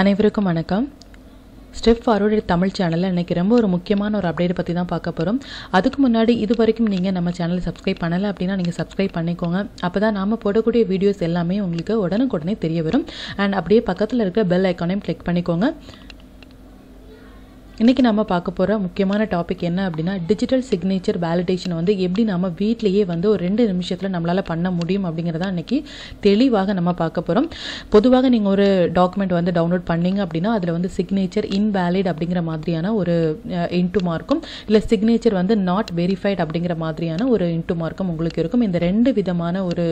அனைவருக்கும் வணக்கம். Step forward Tamil சேனலில் இன்றைக்கி ரொம்ப ஒரு முக்கியமான ஒரு அப்டேட் பற்றி தான் பார்க்க போகிறோம் அதுக்கு முன்னாடி இது வரைக்கும் நீங்கள் நம்ம சேனலை சப்ஸ்கிரைப் பண்ணலை அப்படின்னா நீங்கள் சப்ஸ்கிரைப் பண்ணிக்கோங்க. அப்போ தான் நாம் போடக்கூடிய வீடியோஸ் எல்லாமே உங்களுக்கு உடனுக்குடனே தெரிய வரும். அண்ட் அப்படியே பக்கத்தில் இருக்கிற பெல் ஐக்கானையும் கிளிக் பண்ணிக்கோங்க. இன்றைக்கி நம்ம பார்க்க போகிற முக்கியமான டாபிக் என்ன அப்படின்னா டிஜிட்டல் சிக்னேச்சர் வேலிடேஷன் வந்து எப்படி நம்ம வீட்லேயே வந்து ஒரு ரெண்டு நிமிஷத்தில் நம்மளால் பண்ண முடியும் அப்படிங்கிறதா இன்றைக்கி தெளிவாக நம்ம பார்க்க போகிறோம் பொதுவாக நீங்கள் ஒரு டாக்குமெண்ட் வந்து டவுன்லோட் பண்ணீங்க அப்படின்னா அதில் வந்து சிக்னேச்சர் இன்வேலிட் அப்படிங்கிற மாதிரியான ஒரு இன்ட்டு மார்க்கும் இல்லை சிக்னேச்சர் வந்து நாட் வெரிஃபைட் அப்படிங்கிற மாதிரியான ஒரு இன்ட்டு மார்க்கும் உங்களுக்கு இருக்கும். இந்த ரெண்டு விதமான ஒரு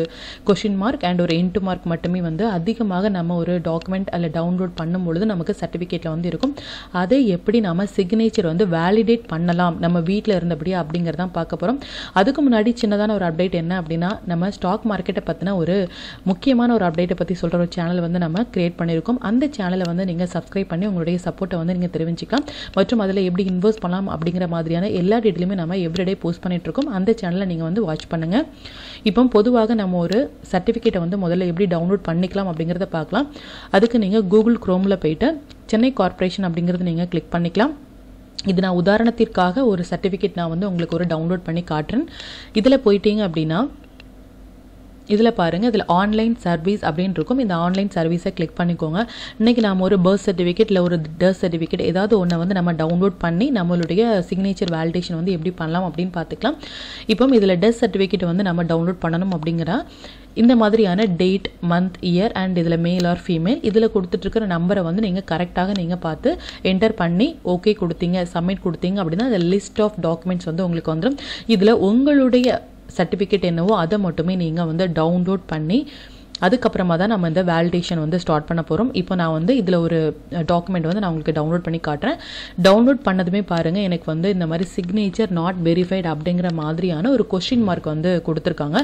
கொஷின் மார்க் அண்ட் ஒரு இன்ட்டு மார்க் மட்டுமே வந்து அதிகமாக நம்ம ஒரு டாக்குமெண்ட் அதில் டவுன்லோட் பண்ணும் பொழுது நமக்கு சர்டிஃபிகேட்டில் வந்து இருக்கும். அதை எப்படி நம்ம சிக்னேச்சர் வந்து வேலிடேட் பண்ணலாம். நம்ம வீட்டில் இருந்தபடியே அப்படிங்கிறதான் பார்க்க போகிறோம் அதுக்கு முன்னாடி சின்னதான ஒரு அப்டேட் என்ன அப்படின்னா நம்ம ஸ்டாக் மார்க்கெட்டை பற்றின ஒரு முக்கியமான ஒரு அப்டேட்டை பற்றி சொல்கிற ஒரு சேனல் வந்து நம்ம கிரியேட் பண்ணியிருக்கோம். அந்த சேனலை வந்து நீங்கள் சப்ஸ்கிரைப் பண்ணி உங்களுடைய சப்போர்ட்டை வந்து நீங்கள் தெரிவிச்சிக்கலாம். மற்றும் அதில் எப்படி இன்வெஸ்ட் பண்ணலாம் அப்படிங்கிற மாதிரியான எல்லா டீட்டெயிலுமே நம்ம எவ்ரிடே போஸ்ட் பண்ணிகிட்ருக்கோம் அந்த சேனலை நீங்கள் வந்து வாட்ச் பண்ணுங்கள் இப்போ பொதுவாக நம்ம ஒரு சர்டிஃபிகேட்டை வந்து முதல்ல எப்படி டவுன்லோட் பண்ணிக்கலாம் அப்படிங்கிறத பார்க்கலாம். அதுக்கு நீங்கள் கூகுள் க்ரோமில் போயிட்டு சென்னை கார்ப்பரேஷன் அப்படிங்கிறது நீங்கள் கிளிக் பண்ணிக்கலாம். இது நான் உதாரணத்திற்காக ஒரு சர்டிஃபிகேட் நான் வந்து உங்களுக்கு ஒரு டவுன்லோட் பண்ணி காட்டுறேன். இதில் போயிட்டீங்க அப்படின்னா இதில் பாருங்கள் இதில் ஆன்லைன் சர்வீஸ் அப்படின்னு இருக்கும். இந்த ஆன்லைன் சர்வீஸை கிளிக் பண்ணிக்கோங்க. இன்றைக்கி நம்ம ஒரு பர்த் சர்டிஃபிகேட் இல்லை ஒரு டெர்த் சர்டிஃபிகேட் ஏதாவது ஒன்றை வந்து நம்ம டவுன்லோட் பண்ணி நம்மளுடைய சிக்னேச்சர் வேலிடேஷன் வந்து எப்படி பண்ணலாம் அப்படின்னு பார்த்துக்கலாம். இப்போ இதில் டெர்த் சர்டிஃபிகேட் வந்து நம்ம டவுன்லோட் பண்ணணும் அப்படிங்கிற இந்த மாதிரியான டேட் மந்த் இயர் அண்ட் இதில் மேல் ஆர் ஃபீமேல் இதில் கொடுத்துட்ருக்கிற நம்பரை வந்து நீங்கள் கரெக்டாக நீங்கள் பார்த்து என்டர் பண்ணி ஓகே கொடுத்தீங்க சப்மிட் கொடுத்தீங்க அப்படின்னா அந்த லிஸ்ட் ஆஃப் டாக்குமெண்ட்ஸ் வந்து உங்களுக்கு வந்துடும் இதில் உங்களுடைய சர்டிஃபிகேட் என்னவோ அதை மட்டுமே நீங்கள் வந்து டவுன்லோட் பண்ணி அதுக்கப்புறமா தான் நம்ம இந்த வேலிடேஷன் வந்து ஸ்டார்ட் பண்ண போகிறோம் இப்போ நான் வந்து இதில் ஒரு டாக்குமெண்ட் வந்து நான் உங்களுக்கு டவுன்லோட் பண்ணி காட்டுறேன். டவுன்லோட் பண்ணதுமே பாருங்கள் எனக்கு வந்து இந்த மாதிரி சிக்னேச்சர் நாட் வெரிஃபைட் அப்படிங்கிற மாதிரியான ஒரு கொஷின் மார்க் வந்து கொடுத்துருக்காங்க.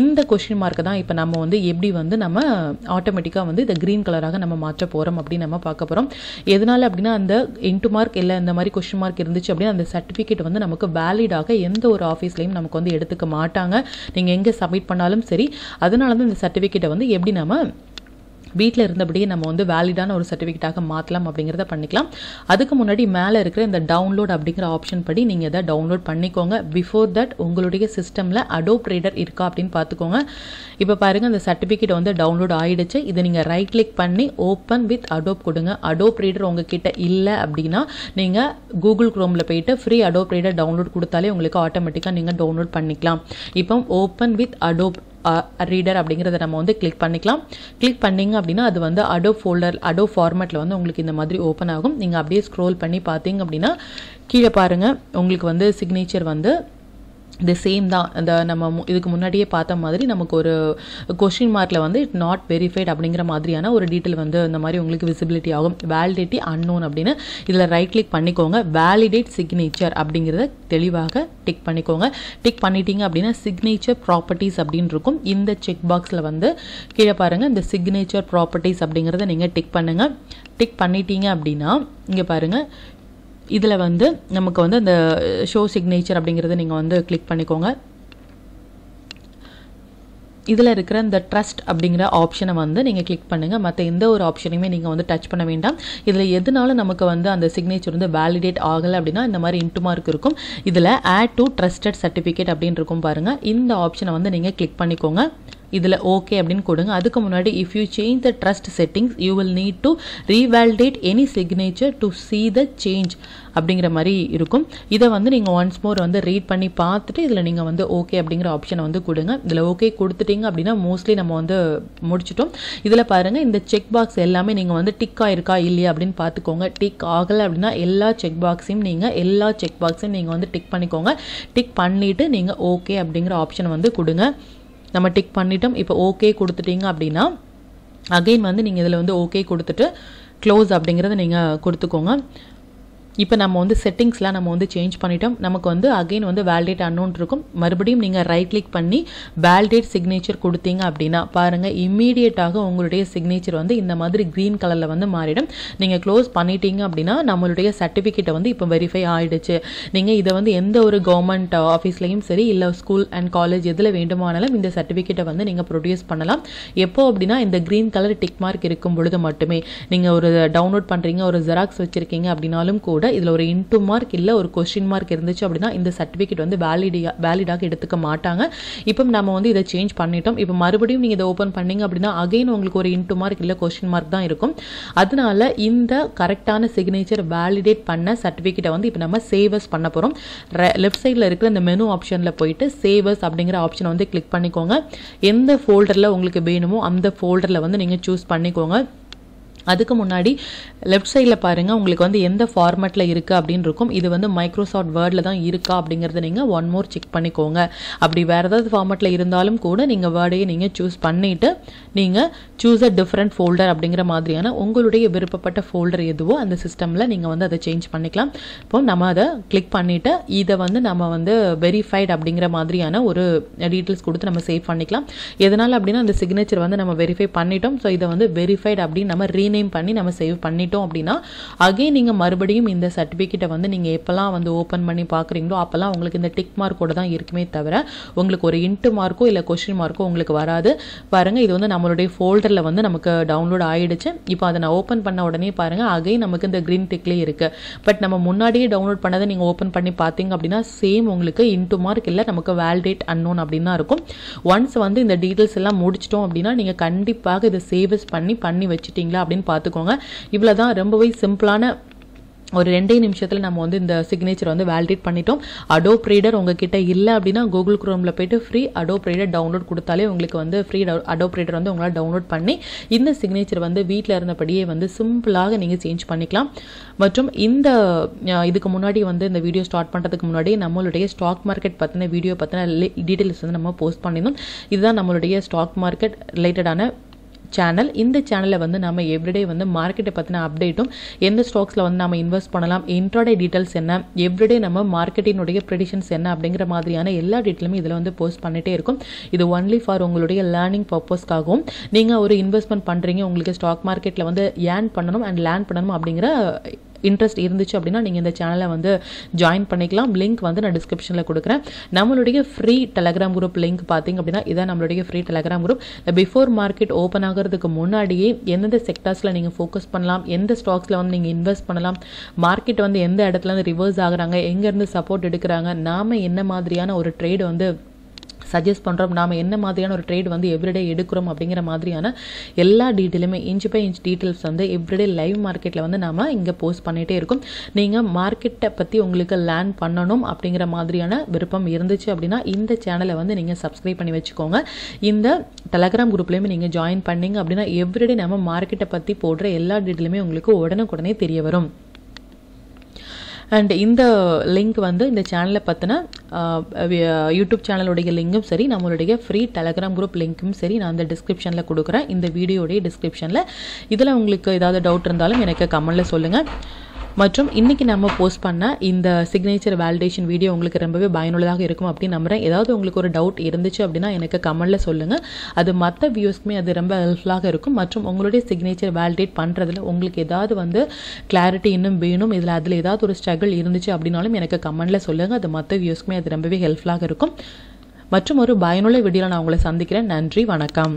இந்த கொஷின் மார்க்கை தான் இப்போ நம்ம வந்து எப்படி வந்து நம்ம ஆட்டோமேட்டிக்காக வந்து இந்த க்ரீன் கலராக நம்ம மாற்ற போகிறோம் அப்படின்னு நம்ம பார்க்க போகிறோம் எதனால் அப்படின்னா அந்த இன்ட்டு மார்க் இல்லை இந்த மாதிரி கொஷின் மார்க் இருந்துச்சு அப்படின்னா அந்த சர்டிஃபிகேட் வந்து நமக்கு வேலிடாக எந்த ஒரு ஆஃபீஸ்லையும் நமக்கு வந்து எடுத்துக்க மாட்டாங்க. நீங்கள் எங்கே சப்மிட் பண்ணாலும் சரி அதனால தான் இந்த சர்டிஃபிகேட்டை வந்து எப்படி நம்ம வீட்டில் இருந்தபடியே நம்ம வந்து வேலிடான ஒரு சர்டிஃபிகேட்டாக மாற்றலாம் அப்படிங்கிறத பண்ணிக்கலாம். அதுக்கு முன்னாடி மேலே இருக்கிற இந்த டவுன்லோட் அப்படிங்கிற ஆப்ஷன் படி நீங்கள் இதை டவுன்லோட் பண்ணிக்கோங்க. பிஃபோர் தட் உங்களுடைய சிஸ்டமில் அடோப் ரீடர் இருக்கா அப்படின்னு பார்த்துக்கோங்க. இப்போ பாருங்கள் இந்த சர்டிஃபிகேட் வந்து டவுன்லோட் ஆகிடுச்சு இதை நீங்கள் ரைட் கிளிக் பண்ணி ஓப்பன் வித் அடோப் கொடுங்க. அடோப் ரீடர் உங்ககிட்ட இல்லை அப்படின்னா நீங்கள் கூகுள் க்ரோமில் போயிட்டு ஃப்ரீ அடோப் ரீடர் டவுன்லோட் கொடுத்தாலே உங்களுக்கு ஆட்டோமேட்டிக்காக நீங்கள் டவுன்லோட் பண்ணிக்கலாம். இப்போ ஓப்பன் வித் அடோப் ரீடர் அப்படிங்கிறத நம்ம வந்து கிளிக் பண்ணிக்கலாம். கிளிக் பண்ணிங்க அப்படின்னா அது வந்து அடோ ஃபோல்டர் அடோ ஃபார்மேட்டில் வந்து உங்களுக்கு இந்த மாதிரி ஓப்பன் ஆகும். நீங்கள் அப்படியே ஸ்க்ரோல் பண்ணி பார்த்தீங்க அப்படின்னா கீழே பாருங்கள் உங்களுக்கு வந்து சிக்னேச்சர் வந்து இது சேம் தான் அந்த நம்ம இதுக்கு முன்னாடியே பார்த்த மாதிரி நமக்கு ஒரு கொஷின் மார்க்கில் வந்து இட் நாட் வெரிஃபைட் அப்படிங்கிற மாதிரியான ஒரு டீட்டெயில் வந்து இந்த மாதிரி உங்களுக்கு விசிபிலிட்டி ஆகும். வேலிடேட்டி அன்னோன் அப்படின்னு இதில் ரைட் கிளிக் பண்ணிக்கோங்க. வேலிடேட் சிக்னேச்சர் அப்படிங்கிறத தெளிவாக டிக் பண்ணிக்கோங்க. டிக் பண்ணிட்டீங்க அப்படின்னா சிக்னேச்சர் ப்ராப்பர்ட்டிஸ் அப்படின்னு இருக்கும். இந்த செக் பாக்ஸில் வந்து கீழே பாருங்கள் இந்த சிக்னேச்சர் ப்ராப்பர்ட்டிஸ் அப்படிங்கிறத நீங்கள் டிக் பண்ணுங்கள் டிக் பண்ணிட்டீங்க அப்படின்னா இங்கே பாருங்கள் இதில் வந்து நமக்கு வந்து அந்த ஷோ சிக்னேச்சர் அப்படிங்கிறத நீங்கள் வந்து கிளிக் பண்ணிக்கோங்க. இதில் இருக்கிற இந்த ட்ரஸ்ட் அப்படிங்கிற ஆப்ஷனை வந்து நீங்கள் கிளிக் பண்ணுங்கள் மற்ற எந்த ஒரு ஆப்ஷனையுமே நீங்கள் வந்து டச் பண்ண வேண்டாம். இதில் எதனால நமக்கு வந்து அந்த சிக்னேச்சர் வந்து வேலிடேட் ஆகலை அப்படின்னா இந்த மாதிரி இன்ட்டு மார்க் இருக்கும். இதில் ஆட் டு ட்ரஸ்டட் சர்டிஃபிகேட் அப்படின்னு இருக்கும் பாருங்கள் இந்த ஆப்ஷனை வந்து நீங்கள் கிளிக் பண்ணிக்கோங்க. இதில் ஓகே அப்படின்னு கொடுங்க. அதுக்கு முன்னாடி if you change the trust settings you will need to revalidate any signature to see the change அப்படிங்கிற மாதிரி இருக்கும். இதை வந்து நீங்கள் ஒன்ஸ் மோர் வந்து ரீட் பண்ணி பார்த்துட்டு இதில் நீங்கள் வந்து ஓகே அப்படிங்கிற ஆப்ஷனை வந்து கொடுங்க. இதில் ஓகே கொடுத்துட்டீங்க அப்படின்னா மோஸ்ட்லி நம்ம வந்து முடிச்சிட்டோம். இதில் பாருங்கள் இந்த செக் பாக்ஸ் எல்லாமே நீங்கள் வந்து டிக் ஆயிருக்கா இல்லையா அப்படின்னு பார்த்துக்கோங்க. டிக் ஆகலை அப்படின்னா எல்லா செக் பாக்ஸையும் நீங்கள் எல்லா செக் பாக்ஸையும் நீங்கள் வந்து டிக் பண்ணிக்கோங்க. டிக் பண்ணிவிட்டு நீங்கள் ஓகே அப்படிங்கிற ஆப்ஷனை வந்து கொடுங்க. நம்ம டிக் பண்ணிட்டோம் இப்போ ஓகே கொடுத்துட்டீங்க அப்படின்னா அகெயின் வந்து நீங்கள் இதில் வந்து ஓகே கொடுத்துட்டு க்ளோஸ் அப்படிங்கிறத நீங்கள் கொடுத்துக்கோங்க. இப்போ நம்ம வந்து செட்டிங்ஸ்லாம் நம்ம வந்து சேஞ்ச் பண்ணிட்டோம். நமக்கு வந்து அகைன் வந்து வேலிடேட் அன்னோன் இருக்கும். மறுபடியும் நீங்கள் ரைட் கிளிக் பண்ணி வேலிடேட் சிக்னேச்சர் கொடுத்தீங்க அப்படின்னா பாருங்கள் இம்மீடியட்டாக உங்களுடைய சிக்னேச்சர் வந்து இந்த மாதிரி க்ரீன் கலரில் வந்து மாறிடும். நீங்கள் க்ளோஸ் பண்ணிட்டீங்க அப்படின்னா நம்மளுடைய சர்டிஃபிகேட்டை வந்து இப்போ வெரிஃபை ஆகிடுச்சு நீங்கள் இதை வந்து எந்த ஒரு கவர்மெண்ட் ஆஃபீஸ்லையும் சரி இல்லை ஸ்கூல் அண்ட் காலேஜ் எதில் வேண்டுமானாலும் இந்த சர்டிஃபிகேட்டை வந்து நீங்கள் ப்ரொடியூஸ் பண்ணலாம். எப்போ அப்படின்னா இந்த க்ரீன் கலர் டிக் மார்க் இருக்கும் பொழுது மட்டுமே. நீங்கள் ஒரு டவுன்லோட் பண்ணுறீங்க ஒரு ஜெராக்ஸ் வச்சுருக்கீங்க அப்படின்னாலும் கூட இதில் ஒரு இன்ட்டு மார்க் இல்லை ஒரு கொஸ்டின் மார்க் இருந்துச்சு அப்படின்னா இந்த சர்டிஃபிகேட் வந்து வேலிடியா வேலிடாக எடுத்துக்க மாட்டாங்க. இப்போ நம்ம வந்து இதை சேஞ்ச் பண்ணிட்டோம். இப்போ மறுபடியும் நீங்கள் இதை ஓப்பன் பண்ணீங்க அப்படின்னா அகைன் உங்களுக்கு ஒரு இன்ட்டு மார்க் இல்லை கொஸ்டின் மார்க் தான் இருக்கும். அதனால இந்த கரெக்டான சிக்னேச்சர் வேலிடேட் பண்ண சர்டிஃபிகேட்டை வந்து இப்போ நம்ம சேவஸ் பண்ண போகிறோம் லெஃப்ட் சைடில் இருக்கிற இந்த மெனு ஆப்ஷனில் போயிட்டு சேவஸ் அப்படிங்கிற ஆப்ஷனை வந்து கிளிக் பண்ணிக்கோங்க. எந்த ஃபோல்டரில் உங்களுக்கு வேணுமோ அந்த ஃபோல்டரில் வந்து நீங்கள் சூஸ் பண்ணிக்கோங்க. அதுக்கு முன்னாடி லெஃப்ட் சைடில் பாருங்கள் உங்களுக்கு வந்து எந்த ஃபார்மேட்டில் இருக்குது அப்படின்னு இருக்கும் இது வந்து மைக்ரோசாஃப்ட் வேர்டில் தான் இருக்கா அப்படிங்கிறத நீங்கள் ஒன் மோர் செக் பண்ணிக்கோங்க. அப்படி வேறு ஏதாவது ஃபார்மேட்டில் இருந்தாலும் கூட நீங்கள் வேர்டையே நீங்கள் சூஸ் பண்ணிவிட்டு நீங்கள் சூஸ் அ டிஃப்ரெண்ட் ஃபோல்டர் அப்படிங்கிற மாதிரியான உங்களுடைய விருப்பப்பட்ட ஃபோல்டர் எதுவோ அந்த சிஸ்டமில் நீங்கள் வந்து அதை சேஞ்ச் பண்ணிக்கலாம். இப்போ நம்ம அதை கிளிக் பண்ணிவிட்டு இதை வந்து நம்ம வந்து வெரிஃபைட் அப்படிங்கிற மாதிரியான ஒரு டீட்டெயில்ஸ் கொடுத்து நம்ம சேவ் பண்ணிக்கலாம். எதனால் அப்படின்னா அந்த சிக்னேச்சர் வந்து நம்ம வெரிஃபை பண்ணிட்டோம். ஸோ இதை வந்து வெரிஃபைட் அப்படின்னு நம்ம ரீ ரீநேம் பண்ணி நம்ம சேவ் பண்ணிட்டோம் அப்படின்னா அகைன் நீங்கள் மறுபடியும் இந்த சர்டிஃபிகேட்டை வந்து நீங்கள் எப்போல்லாம் வந்து ஓப்பன் பண்ணி பார்க்குறீங்களோ அப்போல்லாம் உங்களுக்கு இந்த டிக் மார்க்கோட தான் இருக்குமே தவிர உங்களுக்கு ஒரு இன்ட்டு மார்க்கோ இல்லை கொஷின் மார்க்கோ உங்களுக்கு வராது. பாருங்கள் இது வந்து நம்மளுடைய ஃபோல்டரில் வந்து நமக்கு டவுன்லோட் ஆகிடுச்சு இப்போ அதை நான் ஓப்பன் பண்ண உடனே பாருங்கள் அகைன் நமக்கு இந்த க்ரீன் டிக்லேயே இருக்குது பட் நம்ம முன்னாடியே டவுன்லோட் பண்ணதை நீங்கள் ஓப்பன் பண்ணி பார்த்தீங்க அப்படின்னா சேம் உங்களுக்கு இன்ட்டு மார்க் இல்லை நமக்கு வேலிடேட் அன்னோன் அப்படின்னு தான் இருக்கும். ஒன்ஸ் வந்து இந்த டீட்டெயில்ஸ் எல்லாம் முடிச்சிட்டோம் அப்படின்னா நீங்கள் கண்டிப்பாக இதை சேவஸ் பண்ணி பண்ணி வச்சுட்டீங்களா அப்படின்னு பார்த்துக்கோங்க. இவ்வளோ தான் ரொம்பவே சிம்பிளான ஒரு ரெண்டே நிமிஷத்தில் நம்ம வந்து இந்த சிக்னேச்சர் வந்து வேலிடேட் பண்ணிட்டோம். அடோப் ரீடர் உங்ககிட்ட இல்லை அப்படின்னா கூகுள் குரோமில் போயிட்டு ஃப்ரீ அடோப் ரீடர் டவுன்லோட் கொடுத்தாலே உங்களுக்கு வந்து ஃப்ரீ அடோப் ரீடர் வந்து உங்களால் டவுன்லோட் பண்ணி இந்த சிக்னேச்சர் வந்து வீட்டில் இருந்தபடியே வந்து சிம்பிளாக நீங்கள் சேஞ்ச் பண்ணிக்கலாம். மற்றும் இந்த இதுக்கு முன்னாடி வந்து இந்த வீடியோ ஸ்டார்ட் பண்ணுறதுக்கு முன்னாடி நம்மளுடைய ஸ்டாக் மார்க்கெட் பற்றின வீடியோ பற்றின டீட்டெயில்ஸ் வந்து நம்ம போஸ்ட் பண்ணியிருந்தோம் இதுதான் நம்மளுடைய ஸ்டாக் மார்க்கெட் ரிலேட்டடான சேனல் இந்த சேனலில் வந்து நம்ம எவ்ரிடே வந்து மார்க்கெட்டை பற்றின அப்டேட்டும் எந்த ஸ்டாக்ஸில் வந்து நம்ம இன்வெஸ்ட் பண்ணலாம் இன்ட்ராடே டீட்டெயில்ஸ் என்ன எவ்ரிடே நம்ம மார்க்கெட்டினுடைய ப்ரெடிஷன்ஸ் என்ன அப்படிங்கிற மாதிரியான எல்லா டீட்டெயிலுமே இதில் வந்து போஸ்ட் பண்ணிகிட்டே இருக்கும். இது ஒன்லி ஃபார் உங்களுடைய லேர்னிங் பர்பஸ்க்காகவும் நீங்கள் ஒரு இன்வெஸ்ட்மெண்ட் பண்ணுறீங்க உங்களுக்கு ஸ்டாக் மார்க்கெட்டில் வந்து ஏர்ன் பண்ணணும் அண்ட் லேர்ன் பண்ணணும் அப்படிங்கிற இன்ட்ரெஸ்ட் இருந்துச்சு அப்படின்னா நீங்கள் இந்த சேனலை வந்து ஜாயின் பண்ணிக்கலாம். லிங்க் வந்து நான் டிஸ்கிரிப்ஷனில் கொடுக்குறேன். நம்மளுடைய ஃப்ரீ டெலகிராம் குரூப் லிங்க் பார்த்தீங்க அப்படின்னா இதான் நம்மளுடைய free Telegram group before market open ஆகிறதுக்கு முன்னாடியே எந்தெந்த செக்டர்ஸில் நீங்கள் ஃபோக்கஸ் பண்ணலாம் எந்த ஸ்டாக்ஸில் வந்து நீங்கள் இன்வெஸ்ட் பண்ணலாம் மார்க்கெட் வந்து எந்த இடத்துல இருந்து ரிவர்ஸ் ஆகுறாங்க எங்கேருந்து சப்போர்ட் எடுக்கிறாங்க நாம் என்ன மாதிரியான ஒரு ட்ரேடு வந்து சஜஸ்ட் பண்ணுறோம் நாம் என்ன மாதிரியான ஒரு ட்ரேட் வந்து எவ்ரிடே எடுக்கிறோம் அப்படிங்கிற மாதிரியான எல்லா டீட்டெயிலுமே இன்ச் பை இன்ச் டீட்டெயில்ஸ் வந்து எவ்ரிடே லைவ் மார்க்கெட்டில் வந்து நாம் இங்கே போஸ்ட் பண்ணிகிட்டே இருக்கும். நீங்கள் மார்க்கெட்டை பற்றி உங்களுக்கு லேர்ன் பண்ணணும் அப்படிங்கிற மாதிரியான விருப்பம் இருந்துச்சு அப்படின்னா இந்த சேனலை வந்து நீங்கள் சப்ஸ்கிரைப் பண்ணி வச்சுக்கோங்க. இந்த டெலகிராம் குரூப்லேயுமே நீங்கள் ஜாயின் பண்ணிங்க அப்படின்னா எவ்ரிடே நம்ம மார்க்கெட்டை பற்றி போடுற எல்லா டீட்டெயிலுமே உங்களுக்கு உடனுக்குடனே தெரிய வரும். அண்ட் இந்த லிங்க் வந்து இந்த சேனலை பற்றின யூடியூப் சேனலுடைய லிங்கும் சரி நம்மளுடைய ஃப்ரீ டெலகிராம் குரூப் லிங்க்கும் சரி நான் அந்த டிஸ்கிரிப்ஷனில் கொடுக்குறேன். இந்த வீடியோடைய டிஸ்கிரிப்ஷனில் இதில் உங்களுக்கு ஏதாவது டவுட் இருந்தாலும் எனக்கு கமெண்டில் சொல்லுங்கள் மற்றும் இன்றைக்கி நம்ம போஸ்ட் பண்ண இந்த சிக்னேச்சர் வேலிடேஷன் வீடியோ உங்களுக்கு ரொம்பவே பயனுள்ளதாக இருக்கும் அப்படின்னு நம்புகிறேன் ஏதாவது உங்களுக்கு ஒரு டவுட் இருந்துச்சு அப்படின்னா எனக்கு கமெண்டில் சொல்லுங்கள் அது மற்ற வியூஸ்க்குமே அது ரொம்ப ஹெல்ப்ஃபுல்லாக இருக்கும். மற்றும் உங்களுடைய சிக்னேச்சர் வேலிடேட் பண்ணுறதுல உங்களுக்கு ஏதாவது வந்து கிளாரிட்டி இன்னும் வேணும் இதில் அதில் ஏதாவது ஒரு ஸ்ட்ரகிள் இருந்துச்சு அப்படின்னாலும் எனக்கு கமெண்டில் சொல்லுங்கள் அது மற்ற வியூஸ்க்குமே அது ரொம்பவே ஹெல்ப்ஃபுல்லாக இருக்கும். மற்றும் ஒரு பயனுள்ள வீடியோவில் நான் உங்களை சந்திக்கிறேன். நன்றி வணக்கம்.